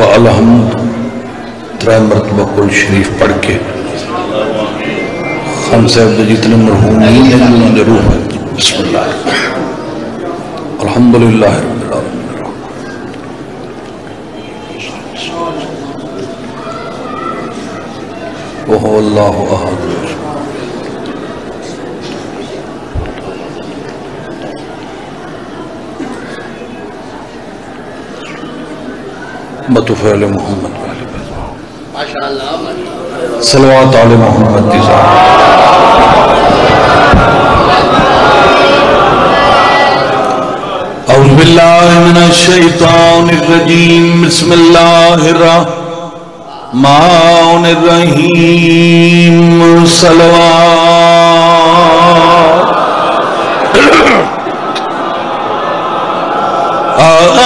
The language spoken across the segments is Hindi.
दफ़ा अलहमद त्रै मरतबा कुल शरीफ पढ़ के। खान साहब के जितने मरहूम हैं उन्होंने रूह बिस्मिल्लाह। अल्हम्दुलिल्लाह ओहो अल्लाह अहद। बतुफ़ैल मोहम्मद। सलवात मोहम्मद की औज़बिल्लाहिमिनश्शैतानिर्रजीम बिस्मिल्लाहिर्रहमानिर्रहीम सलवात।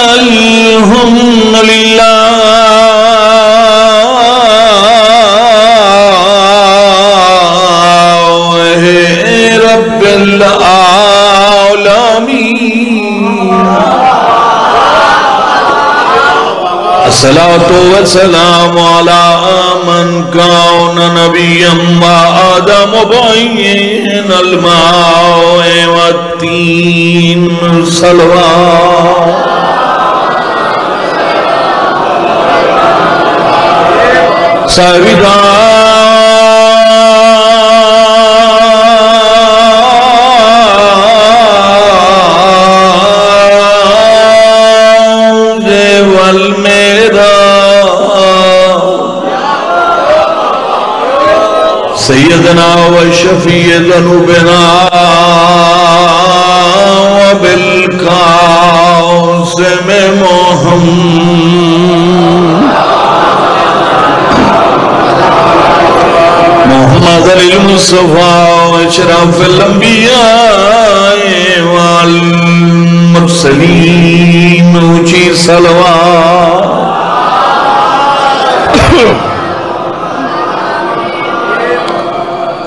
अल्हम्दुलिल्लाह रब्बिल आलमीन अस्सलातु वस्सलामु अला मन कान नबिय्यम व आदम बैन अलमाए वत्तीन सलवा सविदा वल मेरा सैदना व शफी दनुबना अली मुस्तफ़ा अशरफ अम्बिया वाल मुरसलीन ऊँची सलवा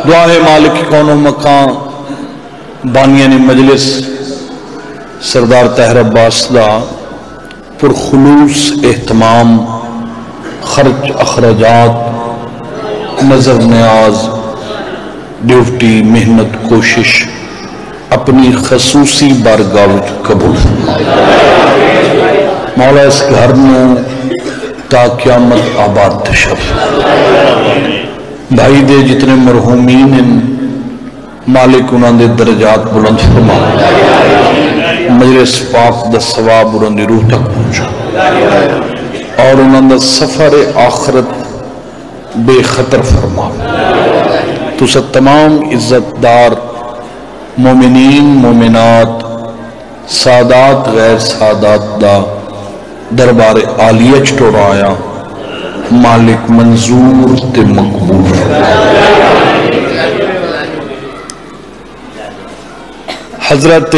दुआए मालिक कौनो मकान बानिया ने मजलिस, सरदार तहर अब्बास का पुरखलूस एहतमाम, खर्च अखराजात नज़र न्याज ड्यूटी, मेहनत, कोशिश, अपनी खसूसी बारगाह कबूल। मौला इस घर में ताक्यामत आबाद शब। भाई दे जितने मरहूमीन हैं, मालिक उन्होंने दर्जात बुलंद फरमा। मजलिस पाक दा सवाब उन्होंने रूह तक पहुँचा। और उन्होंने सफ़र आखरत बेखतर फरमा। तुस तमाम इज्जतदार मोमिनीन, मोमिनात, सादात, गैर सादात दा दरबार आलिया च टोराया मालिक मंजूर ते मकबूल। हज़रत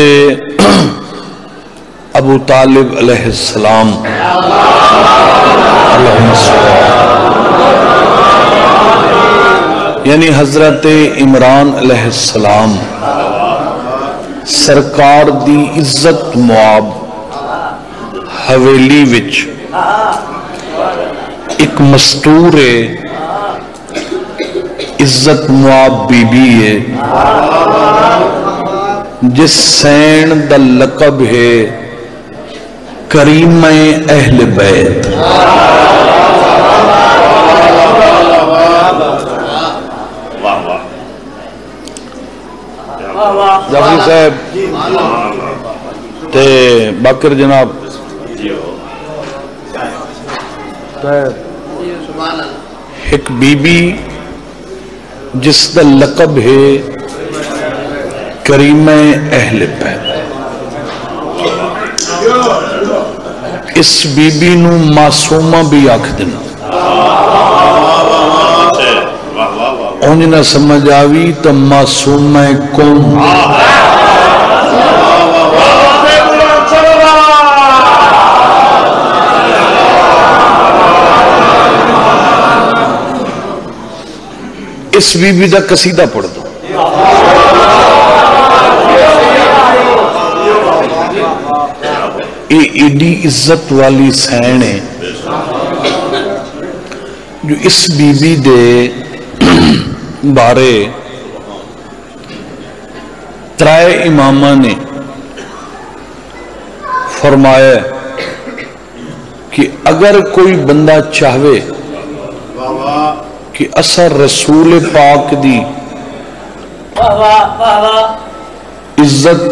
अबू तालिब अलैहिस्सलाम यानी हज़रत इमरान अलैहिस्सलाम सरकार दी इज़्ज़त मुआब हवेली विच एक मस्तूर है, इज़्ज़त मुआब बीबी है, जिस सैन द लकब है करीम अहल बैत। जाफरी साहब ते बाकर जनाब। एक बीबी जिसका लकब है करीम अहल बैत। इस बीबी नु मासूमा भी आख देना। उंज ना समझ आवी तो मासूमा कौन इस बीबी का कसीदा पढ़ दो। एडी इज़्ज़त वाली सैन है, जो इस बीबी दे बारे त्राय इमामा ने फरमाया कि अगर कोई बंदा चाहे कि असर रसूल पाक दी इज़्ज़त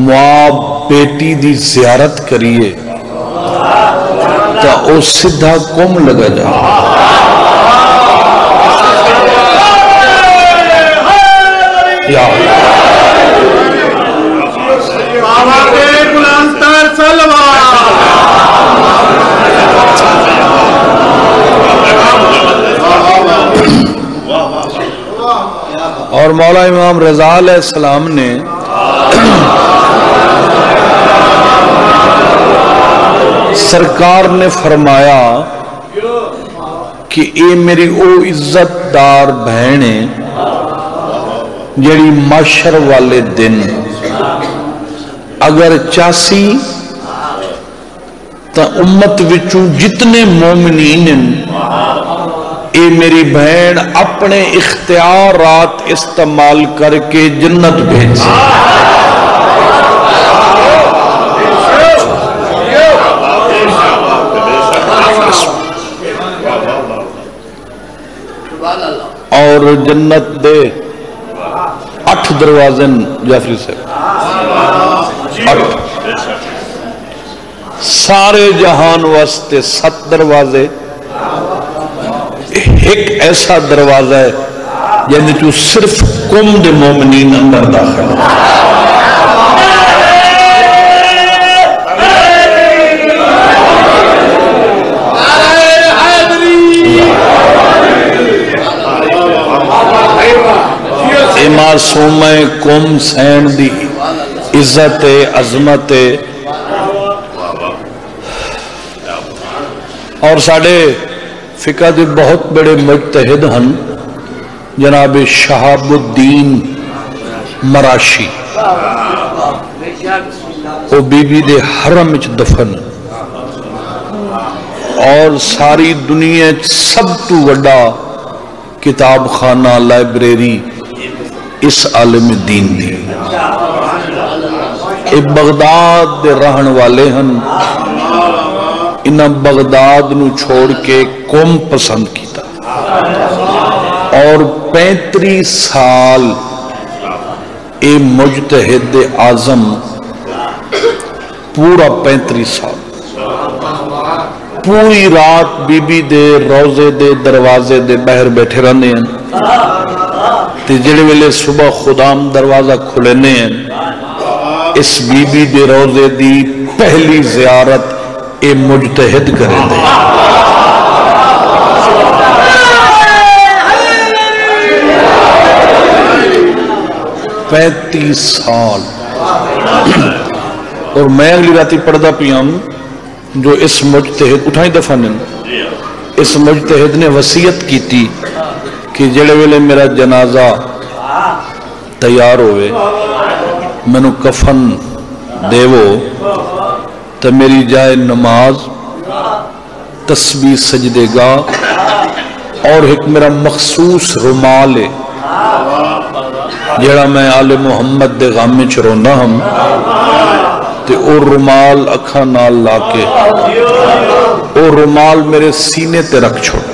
माँ बेटी दी जियारत करिए तो सीधा कुम लगा जा या और मौला इमाम रजा सलाम ने सरकार ने फरमाया कि ये मेरी ओ इज्जतदार भैन जड़ी माशर वाले दिन। अगर चासी तो उम्मत विचू जितने मोमिनीन ये मेरी बहन अपने इख्तियारात इस्तेमाल करके जन्नत भेजे। और जन्नत दे। दरवाजे जाफरी से। अठ सारे जहान वास्ते सत दरवाजे। एक ऐसा दरवाज़ा है जिन्हें तू सिर्फ़ कुम दे मोमनीन अंदर दाखिल मासूम कुम सैन दी, इज़्ज़त अजमत और साढ़े फिका के बहुत बड़े मुजतहिद हैं जनाब शहाबुद्दीन मराशी। वो बीबी दे हरम च दफन। और सारी दुनिया सब तू वड्डा किताब खाना लाइब्रेरी इस आलम दीन दी ये बगदाद दे रहन वाले हैं इन्हें बगदाद नु छोड़ के कुम पसंद किया और पैंतरी साल ए मुजतहिद आज़म पूरा पैंतरी साल। पूरी रात बीबी दे, रोज़े दे, दरवाजे दे बहर बैठे रहने जिहड़े वेले सुबह खुदाम दरवाज़ा खुलेने इस बीबी दे रोज़े दी पहली जियारत ए मुजतहिद करे दे। पैंतीस साल। और मैं अगली रात पढ़ता पिया जो इस मुजतहिद, उठाई दफ़ा ने, इस मुजतहिद ने वसीयत की थी कि जेड़े वेले मेरा जनाजा तैयार होवे, मैनू कफन देवो तो मेरी जाए नमाज़ तस्बी सजदेगा और एक मेरा मखसूस रुमाल है, जड़ा मैं आले मुहम्मद के गामे च रोंदा हम तो ओ रुमाल अखा नाल ला के ओ रुमाल मेरे सीने ते रख छोड़।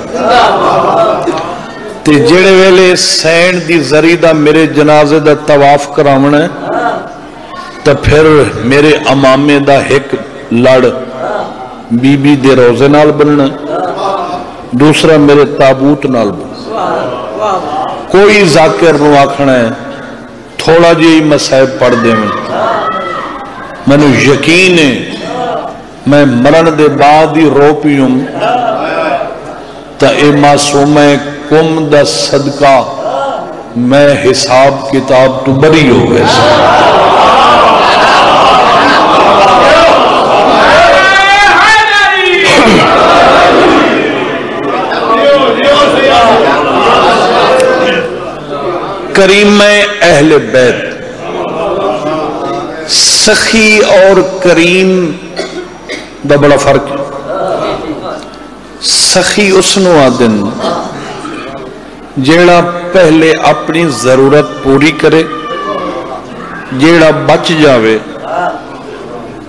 ते जेड़े वेले सैन दी जरी दा मेरे जनाजे दा तवाफ करावना है तो फिर मेरे अमामे दा एक लड़ बीबी दे रोज़े नाल बनना दूसरा मेरे ताबूत नाल बनना कोई जाकिर नु आखना है, थोड़ा जी मसाहब पढ़ दे मैनू यकीन है, मैं मरण दे बाद ही रो पी हूँ तो ये मासूम है कुम दा सदका, मैं हिसाब किताब तो बरी हो गए करीम अहल बैत। सखी और करीम का बड़ा फ़र्क है। सखी उसनों आदन जेड़ा पहले अपनी ज़रूरत पूरी करे जेड़ा बच जावे,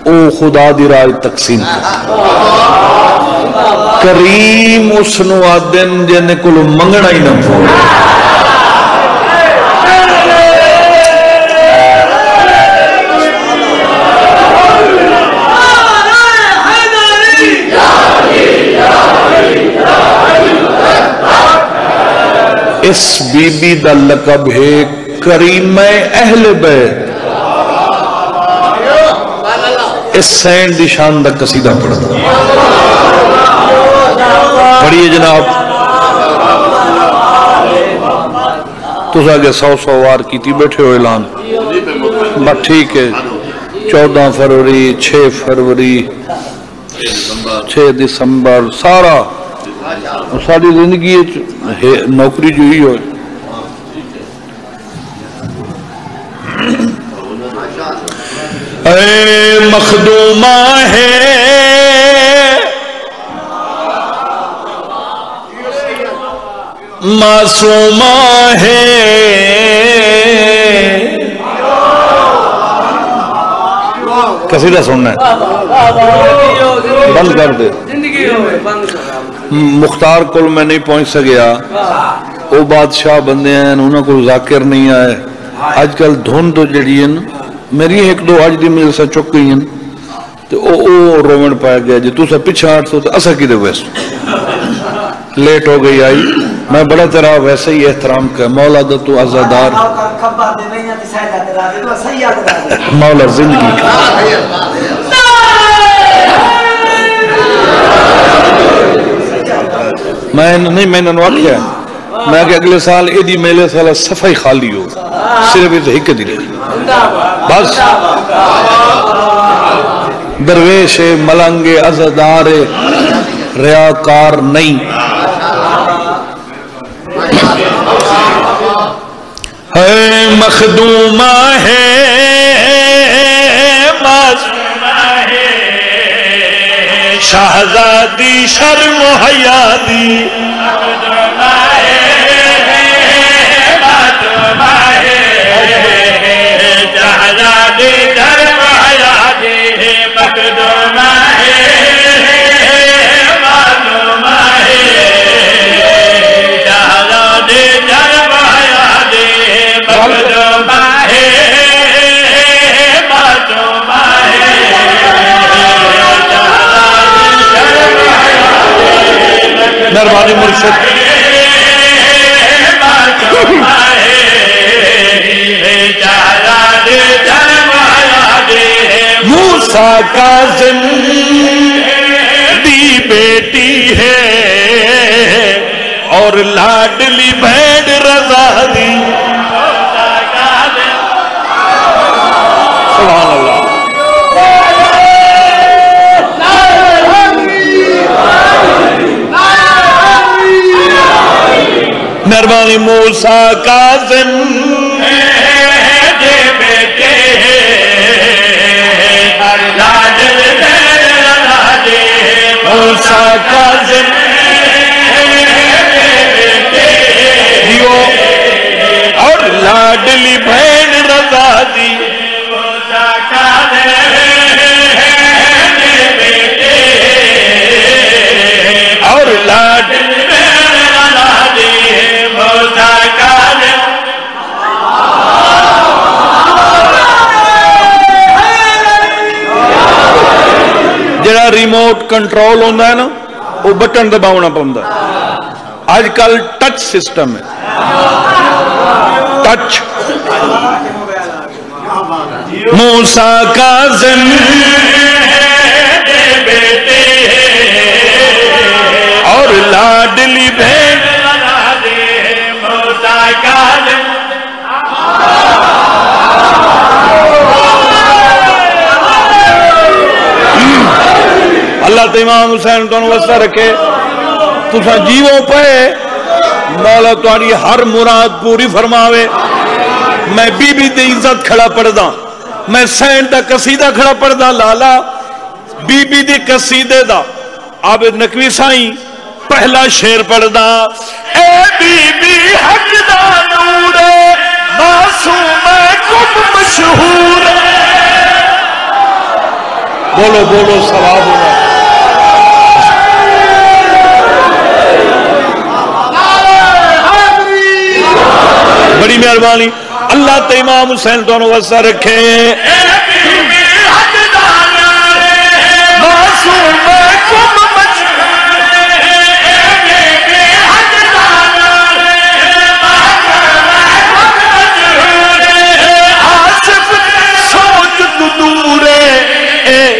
ओ खुदा दी राज तकसीम करे। करीम उस आदन जिन्ने को मंगना ही ना पवे इस बीबी का लकब है करीम अहल बैत। इस सैन की शान का कसीदा पढ़ता पढ़िए जनाब। तुस अगे सौ सौ वार की बैठे हो ऐलान। बस ठीक है। चौदह फरवरी, छे फरवरी, छे दिसंबर, सारा। सारी ज़िंदगी नौकरी जो ही हो। मखदूमा है। मासूमा है। कसीदा सुनना है। बंद कर दे। मुख्तार को मैं नहीं पहुँच सकिया। वो बादशाह बंदे हैं उन्होंने को जाकिर नहीं आए अजकल धुंध जी मेरी एक दो अज की मिल से चुक गई तो वो रोवण पै गया जी तुस पिछा हट तो असर कि वेस्ट लेट हो गई आई। मैं बड़ा तेरा वैसे ही एहतराम कर मौला द तू आजादार। मौला ज़िंदगी। मैं नहीं, मैंने आख्या मैं कि अगले साल एदी मेले साल सफ़ाई खाली हो। सिर्फ़ इस एक दी बस। दरवेश मलंगे अजदार रियाकार नहीं। है मखदूमा है, शाहजादी शर्म हयादी शहजादी मेहरबानी मुर्शद। मूसा काजिम दी बेटी है और लाडली भेड़ रजा दी। सुभान अल्लाह मेहरबानी मूसा काजिम बेटे मूसा दियो और लाडली भेड़ रजा दी। और लाडली ਜਿਹੜਾ ਰਿਮੋਟ ਕੰਟਰੋਲ ਹੁੰਦਾ ਹੈ ਨਾ ਉਹ ਬਟਨ ਦਬਾਉਣਾ ਪੈਂਦਾ ਅੱਜ ਕੱਲ ਟੱਚ ਸਿਸਟਮ ਹੈ ਟੱਚ मूसा काजिम बेटे और लाडली भेड़ अल्लाह तो इमाम हुसैन तुम वस्ता रखे। तुसा जीवो पे मौला तुम्हारी हर मुराद पूरी फरमावे। मैं बीबी दी इज़्ज़त खड़ा पढ़दा, मैं सैन का कसीदा खड़ा पढ़दा, लाला बीबी दी कसीदे दा। आबिद नकवी साई, पहला शेर पढ़दा ए बीबी हक दा नूर मासूम कुम मशहूर बोलो बोलो, सवाब होना बड़ी मेहरबानी। अल्लाह ते इमाम हुसैन दोनों वसा रखे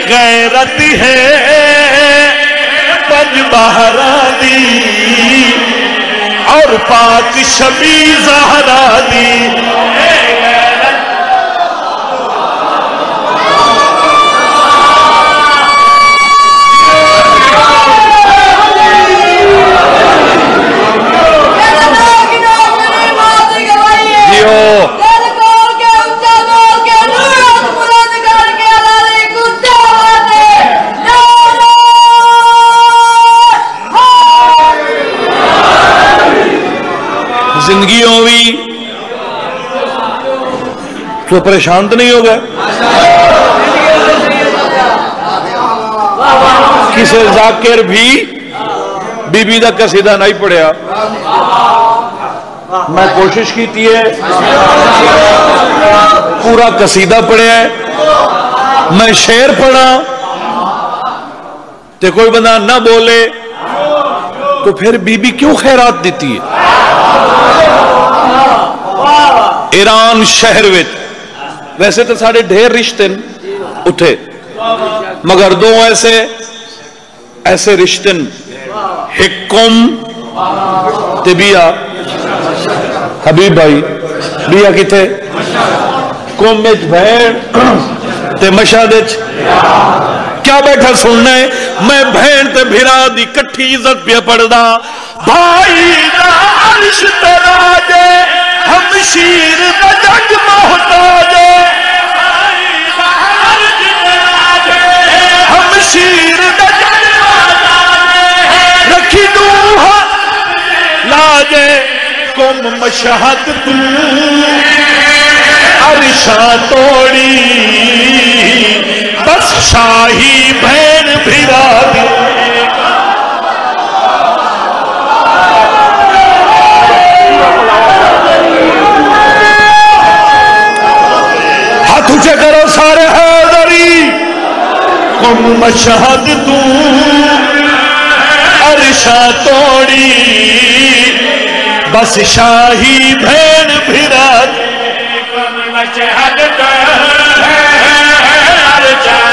गैरत है। पंज बहरा दी और पाक शबी जहरा दी। तो परेशान तो नहीं हो गए? किसी जाकिर भी बीबी का कसीदा नहीं पढ़िया। मैं कोशिश की थी है, पूरा कसीदा पढ़िया मैं शेर पढ़ा, ते कोई बंदा ना बोले तो फिर बीबी क्यों खैरात देती है? ईरान शहर विच वैसे तो साढ़े ढेर रिश्ते न उठे, मगर दो ऐसे ऐसे रिश्ते न हिकुम ते बिया हबीब भाई, बिया किथे? कुम ते क्या बैठा सुनना मैं भैन ते भिरा दी कट्ठी इज़्ज़त पे पढ़दा। भाई दा अर्श तराज हम शीर दा जग मोहताज हम शीर दा रखी दूहा, लाजे कुम मशहद तू। अरशा तोड़ी, बस शाही भैन भिरा दी। कुम मशहद तू अरशा तोड़ी बस शाही भैन भिरा दी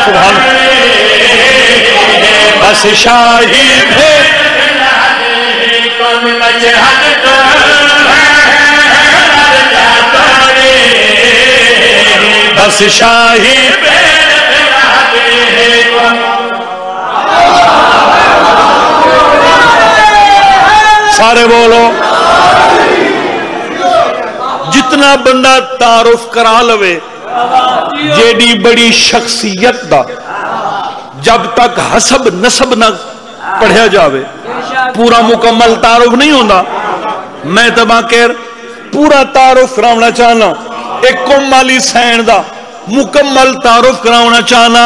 सुभान बस शाही भैन बस शाही सारे बोलो। जितना बंदा तारुफ करा लवे, जेडी बड़ी शख्सियत दा, जब तक हसब नसब न पढ़िया जावे, पूरा मुकम्मल तारुफ नहीं होता मैं तो बाकेर पूरा तारुफ कराना चाहना, एक कोमली सैन दा मुकम्मल तारुफ कराना चाहना।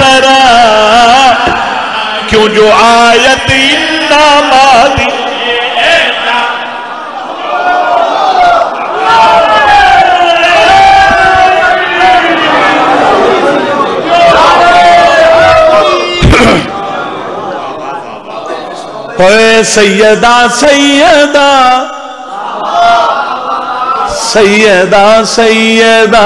तरा क्यों जो आयत इन्ना मादी सैयदा सैयदा। सैयदा सैयदा।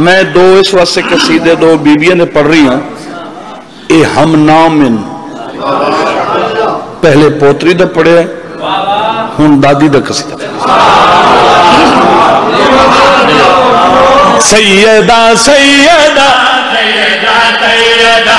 मैं दो इस वास्ते कसीदे दो बीबिया ने पढ़ रही हूँ। ये हम नाम इन पहले पोतरी का पढ़िया हूँ दादी का कसीदा। सैयदा सैयदा सैयदा सैयदा।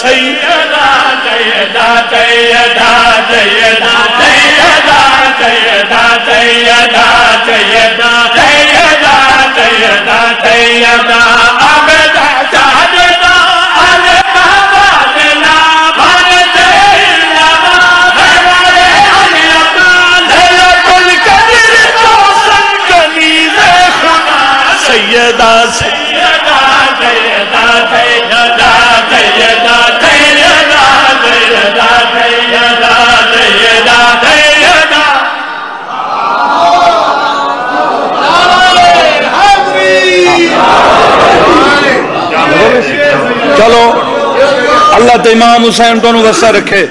सैयदा लैलातुल कद्र कौसर कमीज खुदा सैयदा सैयदा अल्लाह तो इमाम हुसैन तो वसा रखे।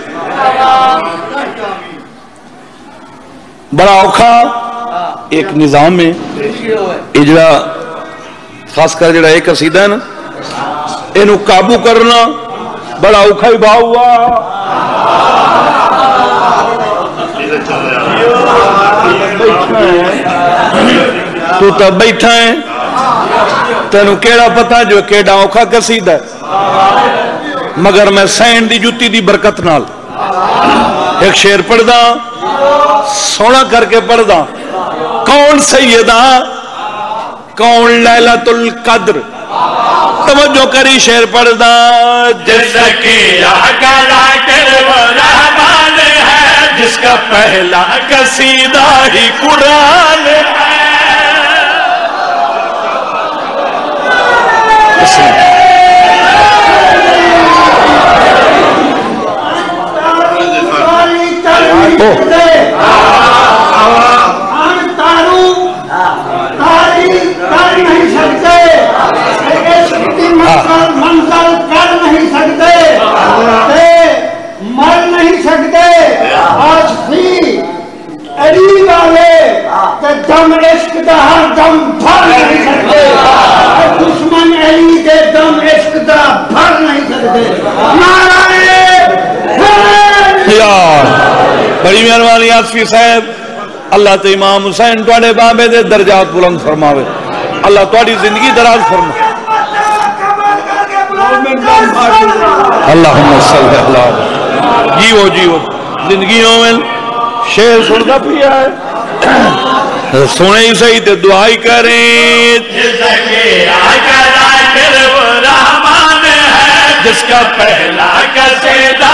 बड़ा औखा एक निज़ाम है। ये जरा खासकर जरा एक कसीदा है ना। इनू काबू करना बड़ा औखा ही भाव हुआ। तू तो बैठा है। तेन केड़ा पता जो केड़ा औखा कसीदा है। मगर मैं सैन की जुत्ती दी बरकत नाल एक शेर पढ़दा सोना करके पढ़दा, कौन सैयदा? कौन लैलातुल कद्र? तवज्जो करी शेर पढ़दा जिसका पहला कसीदा ही कुरान है मंजल कर नहीं सकते ते मर नहीं सकते आज भी अली वाले ते दम इश्क दा हर दम भर नहीं सकते ते दुश्मन अली दे दम इश्क दा भर नहीं सकते नारायण यार बड़ी मेहरबानी साहब, अल्लाह तो इमाम हुसैन थोड़े बाबे दे दर्जात बुलंद फरमावे। अल्लाह थोड़ी ज़िंदगी दराज फरमा अल्लाह। जीवो जीवो। ज़िंदगी में शेर सुनता पिया है। सुने ही सही तो जिसकी आकरा कर। है जिसका पहला कसीदा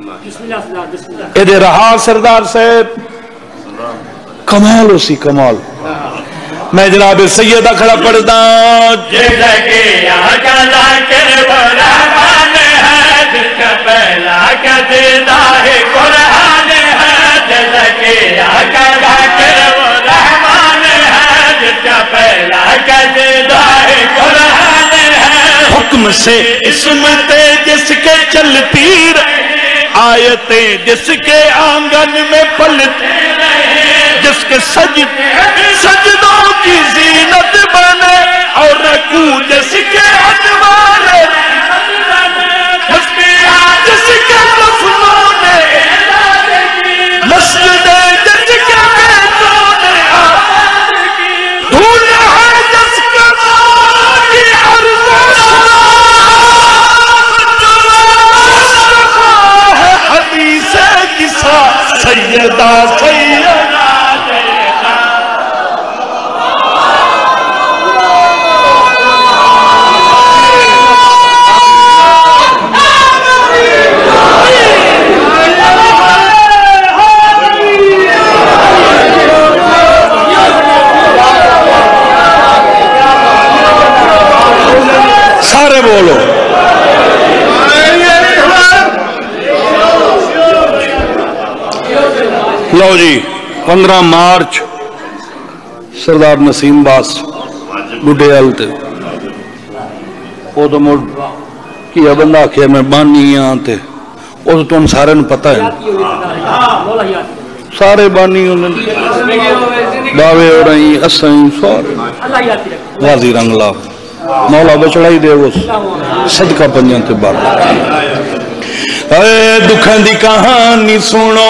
एदे रहा सरदार साहब। कमाल उसी कमाल। मैं जनाब सैयदा खड़ा पढ़ता हुक्म से इसमत जिसके चलती रहे आयतें जिसके आँगन में पलते जिसके सज सजदों की जीनत बने और रकू जिसके अनवार लो जी पंद्रह मार्च सरदार नसीम बास बुढ़े हल ते उदो की बंदा आखिया मैं बानी हाँ ते तुम सारे नु पता है सारे बानी बावे सारे वाजी रंग ला मौला बचड़ाई दे सदका ते बार दुखां दी कहानी सुनो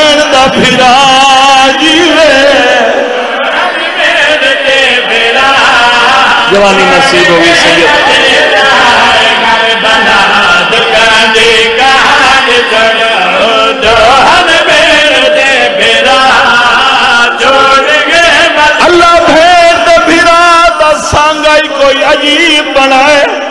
जवानी नसीब होगी अल्लाह भेड़ दा फिरा दा सांगाई कोई अजीब बनाए।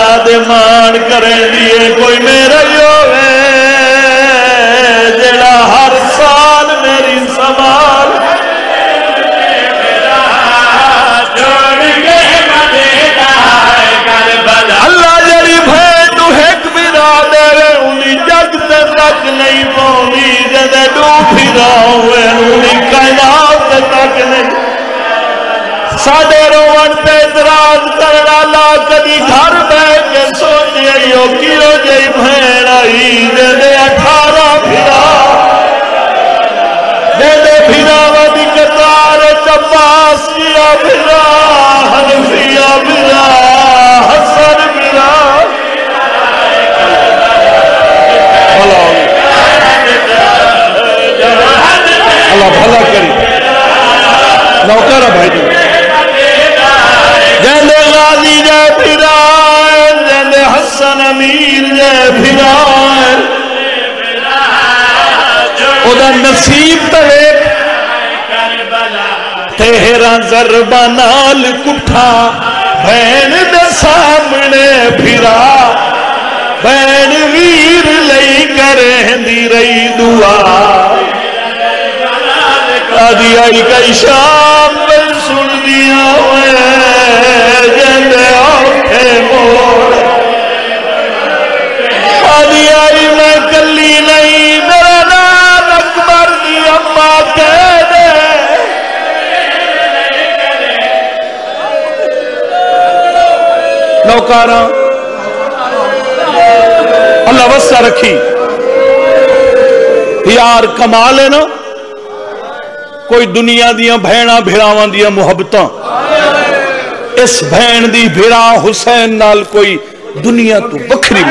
जरबा नाल कुठा? भैन दे सामने फिरा। भैन वीर लई करेंदी रही दुआ। आदि आई कई शाम सुन दिया जंदे औखे मोड़। आदि आई नौकारा। अल्लाह रखी। यार कमाल है ना? कोई दुनिया दिया भैणा भिरावां दिया मुहब्बत, इस भैन दी भिरा हुसैन नाल कोई दुनिया तो बखरी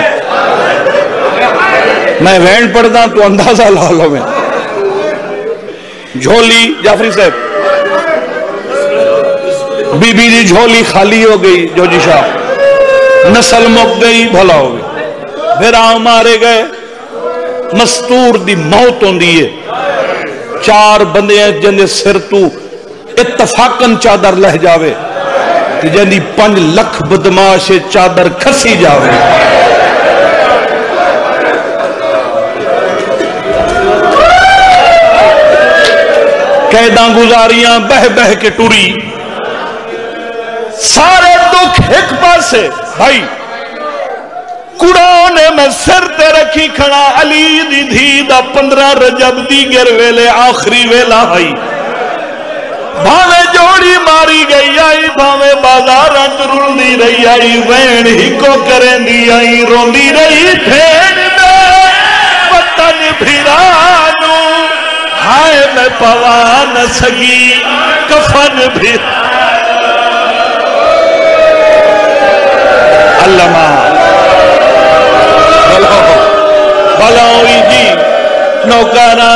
मैं वैन पढ़दा तो अंदाज़ा ला लो मैं झोली, जाफरी साहब। बीबी की झोली खाली हो गई, जोजी शाह। नस्ल मुक गई, भला हो फिर मारे गए, मस्तूर दी मौत होंदी है। चार बंदे जिंदे सिर तू इतफाकन चादर लह ते जिंदी पंज लख बदमाश चादर खसी जावे। कैदा गुजारियाँ बह बह के टुरी। सारे दुख एक पासे। भाई कुड़ाओ ने मैं सिर ते रखी खड़ा अली दी धी दा पंद्रह रजब दी गिर वेले, आखिरी वेला आई भावे जोड़ी मारी गई आई, भावे बाज़ार रुलदी रही आई वैन हिको करेंदी आई, रोंदी रही में। वतन भिरानू, हाय मैं पवा न सगी कफन भी अल्लामा बलौई जी नौकरा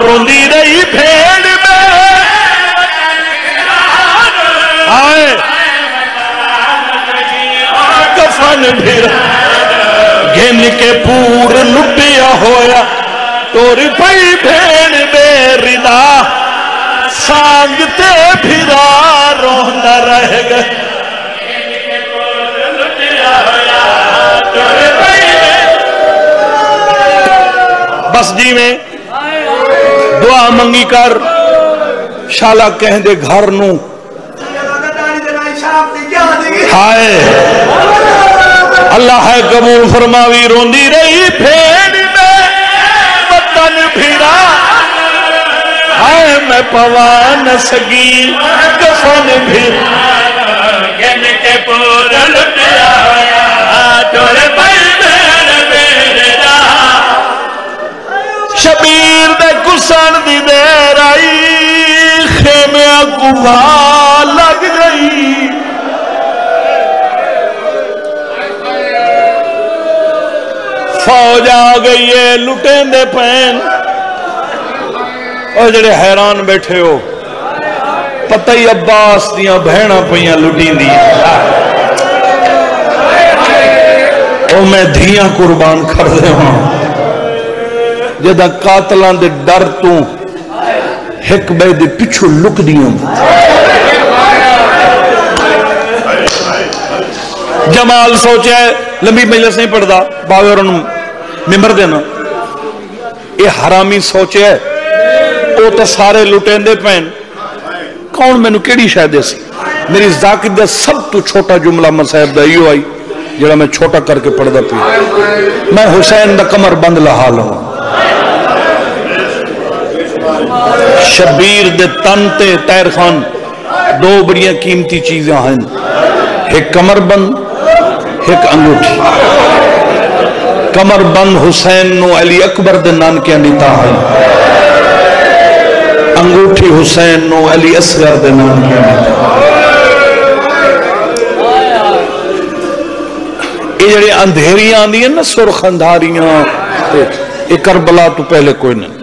रोंदी रही भेड़ में आए कफन फिर घिन के पूर लुटिया होया तोर पई भेड़ बेरिदा सांगते फिरा रोंदा रह गए बस जी में दुआ मंगी कर, शाला कह दे घर हाय। अल्लाह है कबूल फरमावी, रोंदी रही भेड़ में फिरा। हाय, मैं कफन फिर के लुटिया दसन दी देर आई खेमे गुफा लग गई। फौज आ गई है लुटें दे पैन। और जड़े हैरान बैठे हो, पता ही अब्बास दिया बहन पई लुटी मैं धिया कुर्बान कर दे जदा कातलों के डर तो एक बे के पिछू लुक दियों जमाल सोचा, लंबी मजलिस नहीं पढ़ता बावे और मिम्बर देना। ये हरामी सोचे वो तो सारे लुटेंदे पैन। कौन मैं कि शायद सी मेरी जाकिर का सब तो छोटा जुमला मसाहब का इो आई जरा मैं छोटा करके पढ़ता पी मैं हुसैन का कमर बंद लहा लवा शबीर दे तन ते तैर खान, दो बड़िया कीमती चीज़ा हैं। एक कमरबंद, एक अंगूठी। कमरबंद हुसैन नु अली अकबर दे नानकिया दिता है। अंगूठी हुसैन नु अली असगर दे नानकिया दिता ये जड़ी अंधेरियाँ आंदी ना सुरख अंधारियाँ करबला तो पहले कोई नहीं।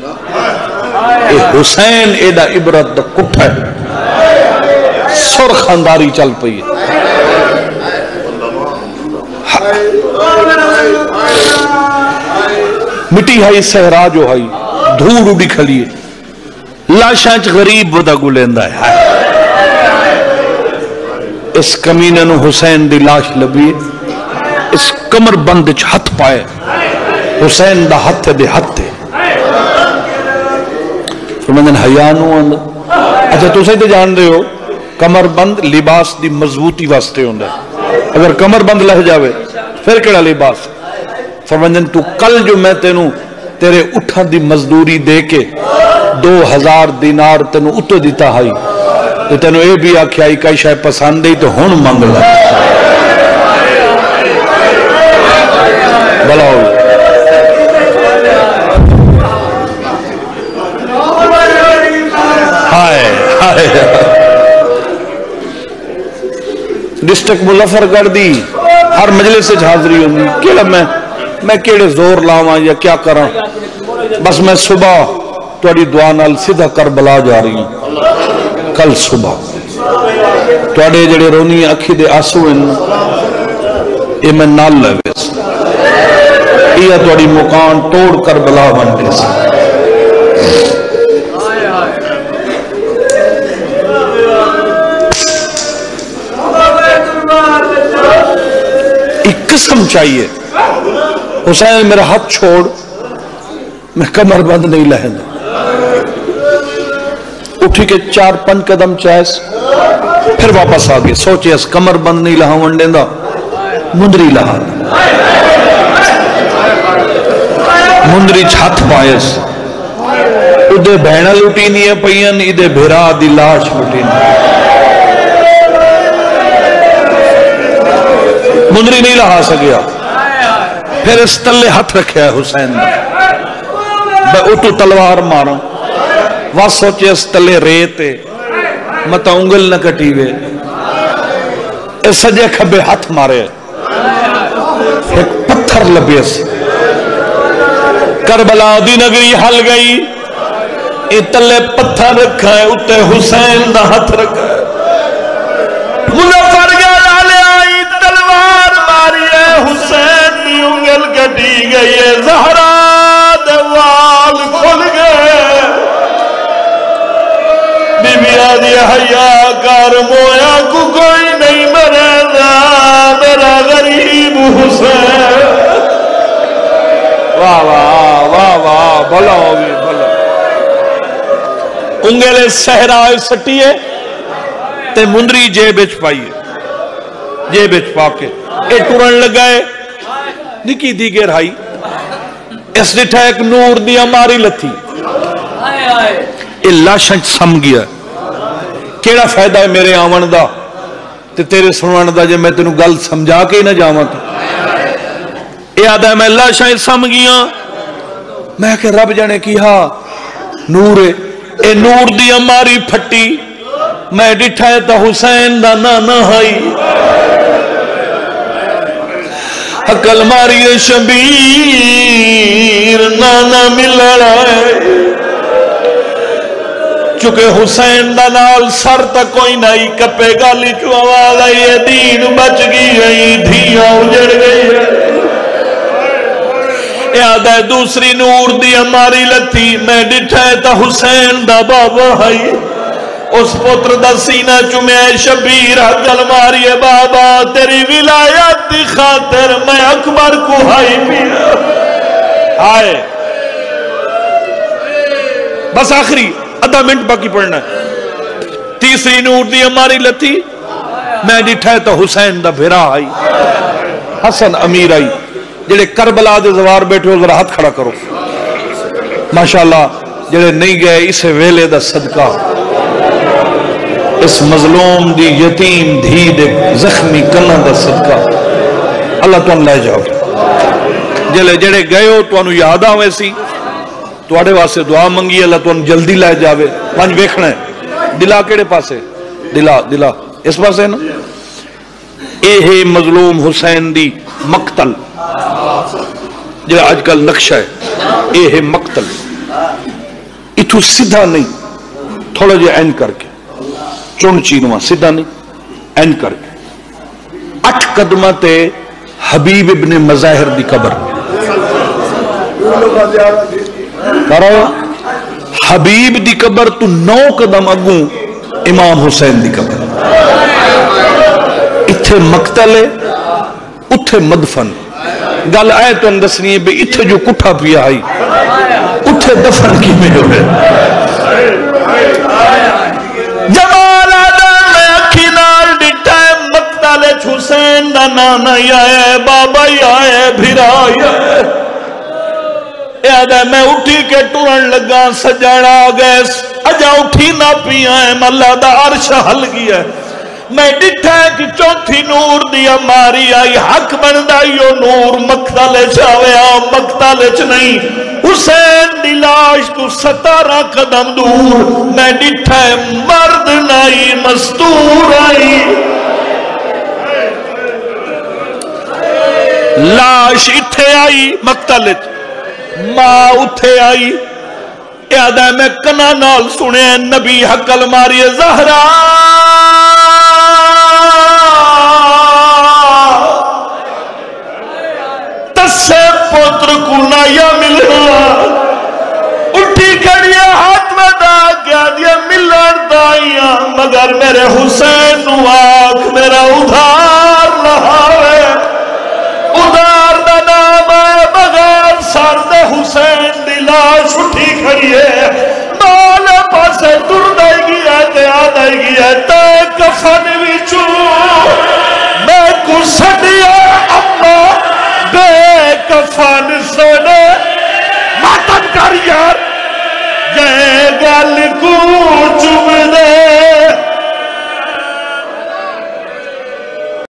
हुसैन, एदा इबरत कुट है। सुरख अंधारी चल पई मिट्टी हाई सहरा जो हाई धूड़ उड़ी खली लाशा च गरीब बदा गुलेंदा है। इस कमीने हुसैन दी लाश लभी इस कमरबंद च हथ पाए। हुसैन दा हथ दे हथ फरमांदे ने हया नु आंदा अच्छा तुम तो जान रहे हो, कमरबंद लिबास दी मजबूती वास्ते होंदा। है। अगर कमरबंद लह जावे, फिर केड़ा लिबास? फरमांदे ने, तू कल जो मैं तेन, तेरे उठा दी मजदूरी दे के दो हज़ार दिनार तेन उत्तो दिता हाई, ते तेनू ये भी आख्या ही कई शायद पसंद आई तो हुन मंग ला हो डिस्ट्रिक्ट मुजफ्फरगढ़ दी। हर मजलिस च हाजरी होंगी। केड़ा मैं मैं केड़े ज़ोर लावा या क्या करा? बस मैं सुबह थोड़ी दुआ नाल सीधा करबला जा रही हूँ। कल सुबह। थोड़े जेड़े रोनी अखी दे आँसू ये मैं नाल लवे यह थोड़ी मुकान तोड़ करबला बनते सी। एक किस्म चाहिए। हुसैन, मेरा हाथ छोड़। मैं कमर बंद नहीं लहंगा उठी के चार पंज कदम चैस। फिर वापस आ गए। सोचे, अस कमर बंद नहीं लहा वंडेंदा मुंदरी लहा मुंदरी छत पायस। उदे भैन लुटीनिया पईयन इदे भेरा लाश लुटीनी मुंदरी नहीं लहा सकिया। फिर इस तले हथ रखे हुसैन ने उतू तलवार मारो। वस सोचे इस तले रेत मत उंगल न कटी वे सजे खबे हथ मारे। एक पत्थर लबियस करबला दी नगरी हल गई। ये तले पत्थर रखा है उत्ते हुसैन का हथ रखा उंगल कटी गई है, जहरा दे वाल खुल गए। बीबिया दी हया कर मोया, को कोई नहीं मरेगा मेरा गरीब हुसैन। वाह वाह वाह वाह, भला होगी भला। उंगले सहरा सटिए ते मुंदरी जेब पाइए जेब पाके। ये टुरन लगाए निकी दी गहराई इस डिठा एक नूर दी मारी लथी। ये लाशा सम गया। केड़ा फ़ायदा है मेरे आवन का ते तेरे सुनने का जे मैं तेन गल समझा के ना जावा तो। ये आदा मैं लाशा सम गया। मैं के रब जाने की हा नूर ए। नूर दी मारी फटी मैं डिठा है तो हुसैन दा ना ना हाई। अकल मारिए शबीर, नाना मिलना चुके हुसैन दा नाल सर तक कोई नहीं कपे गाली चु आवाज़ आई है दीन बच गई है धियाँ उजड़ गई याद है दूसरी नूर दी हमारी लथी मैं डिठा है तो हुसैन दा बाबा उस पुत्र दा सीना चुमया शबीर हकल मारिए, बाबा, तेरी विलायत दी खातिर मैं अकबर को हाई पिया हाय। बस आखिरी आधा मिनट बाकी पढ़ना तीसरी नूर दी हमारी लथी मैं डिठा है तो हुसैन दा भिरा आई। हसन अमीर आई, जेड़े करबला दे जवार बैठे हो, जरा हाथ खड़ा करो। माशाला जेड़े नहीं गए, इस वेले का सदका। इस मजलूम दी यतीम धी दे जख्मी कलों का सदका। अल्लाह तुम लै जाओ। जल जड़े गए हो तो याद आवे सी। थोड़े वास्ते दुआ मंगी, अल्लाह तुम जल्दी लै जाए पंज वेखना है। दिला केड़े पासे? दिला दिला। इस पासे ना। यह मजलूम हुसैन दी मकतल। जो अजकल नक्शा है। ये मकतल। इतू सीधा नहीं, थोड़ा जहा एंड करके। ਚੁਣ ਚੀਨਵਾ ਸਿੱਧਾ ਨਹੀਂ ਐਨ ਕਰਕੇ ਅੱਠ ਕਦਮਾਂ ਤੇ ਹਬੀਬ ਇਬਨ ਮਜ਼ਾਹਿਰ ਦੀ ਕਬਰ करो हबीब दी कबर तू नौ कदम अगू इमाम हुसैन दी कबर जिथे मकतल है उथे मदफन गल ऐ तुम दसनी है भी इथे जो कुठा पिया आई उथे दफन किमें होवे मैं उठी के टुरन लगा अजा उठी ना पिया है, मल्ला मैं डिठा कि चौथी नूर दिया मारी आई। हक बनदा यो नूर, मकतल च आया मकतल च नहीं। हुसैन लाश तू सतारा कदम दूर। मैं डिठा मर्द नहीं, मस्तूर आई। लाश इथे आई मकतल माँ उथे आई। याद मैं कना नाल सुने नबी हकल मारिए जहरा। तस्से पुत्र को नाया मिलना। उठी खड़िया हाथ में दा क्या दिया मिलन दाइया। मगर मेरे हुसैन आख मेरा आ सुठी खड़ी खड़िए नाल पासे की है ते आदागी है ते कफन विचू। मैं कुसडिया अम्मा बे कफन सोने। मातम कर यार ये गल कुछ